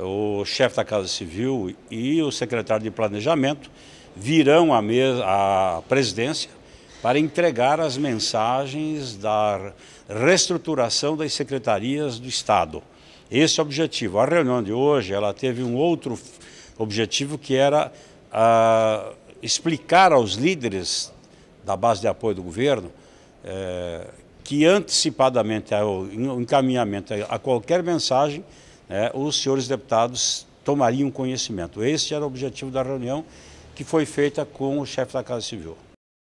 o chefe da Casa Civil e o secretário de Planejamento virão à, mesa, à presidência para entregar as mensagens da reestruturação das secretarias do Estado. Esse é o objetivo. A reunião de hoje ela teve um outro objetivo que era uh, explicar aos líderes da base de apoio do governo uh, que antecipadamente ao encaminhamento a qualquer mensagem, né, os senhores deputados tomariam conhecimento. Esse era o objetivo da reunião que foi feita com o chefe da Casa Civil.